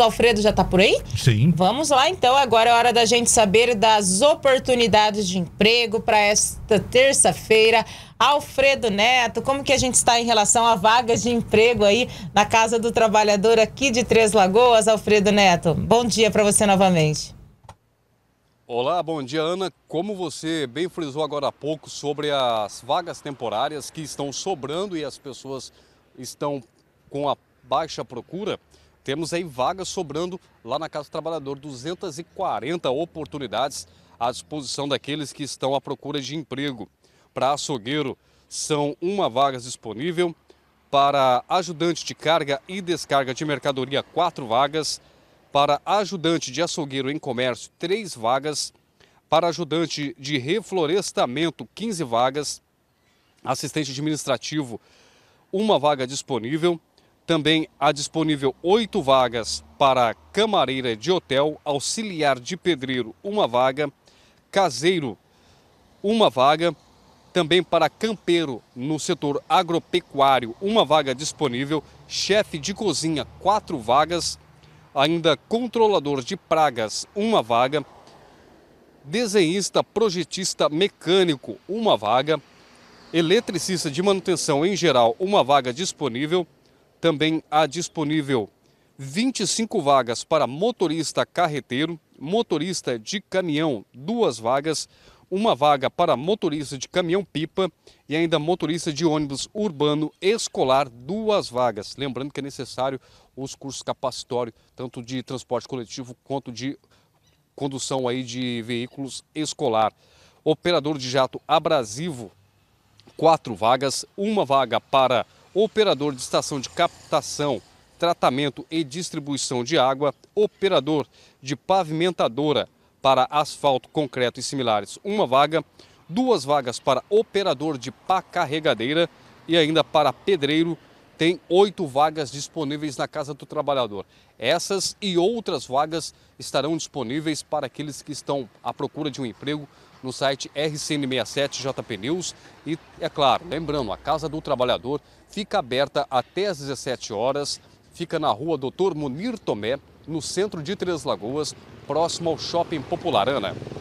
Alfredo já está por aí? Sim. Vamos lá então. Agora é hora da gente saber das oportunidades de emprego para esta terça-feira. Alfredo Neto, como que a gente está em relação a vagas de emprego aí na Casa do Trabalhador aqui de Três Lagoas, Alfredo Neto? Bom dia para você novamente. Olá, bom dia Ana. Como você bem frisou agora há pouco sobre as vagas temporárias que estão sobrando e as pessoas estão com a baixa procura, temos aí vagas sobrando lá na Casa do Trabalhador, 240 oportunidades à disposição daqueles que estão à procura de emprego. Para açougueiro, são uma vaga disponível. Para ajudante de carga e descarga de mercadoria, quatro vagas. Para ajudante de açougueiro em comércio, três vagas. Para ajudante de reflorestamento, 15 vagas. Assistente administrativo, uma vaga disponível. Também há disponível oito vagas para camareira de hotel, auxiliar de pedreiro, uma vaga, caseiro, uma vaga, também para campeiro no setor agropecuário, uma vaga disponível, chefe de cozinha, quatro vagas, ainda controlador de pragas, uma vaga, desenhista, projetista mecânico, uma vaga, eletricista de manutenção em geral, uma vaga disponível também há disponível 25 vagas para motorista carreteiro, motorista de caminhão, duas vagas, uma vaga para motorista de caminhão-pipa e ainda motorista de ônibus urbano escolar, duas vagas. Lembrando que é necessário os cursos capacitórios, tanto de transporte coletivo quanto de condução aí de veículos escolar. Operador de jato abrasivo, quatro vagas, uma vaga para operador de estação de captação, tratamento e distribuição de água, operador de pavimentadora para asfalto, concreto e similares, uma vaga, duas vagas para operador de pá carregadeira e ainda para pedreiro, tem oito vagas disponíveis na Casa do Trabalhador. Essas e outras vagas estarão disponíveis para aqueles que estão à procura de um emprego no site RCN67 JP News. E, é claro, lembrando, a Casa do Trabalhador fica aberta até às 17 horas, fica na rua Doutor Munir Tomé, no centro de Três Lagoas, próximo ao Shopping Popular Ana.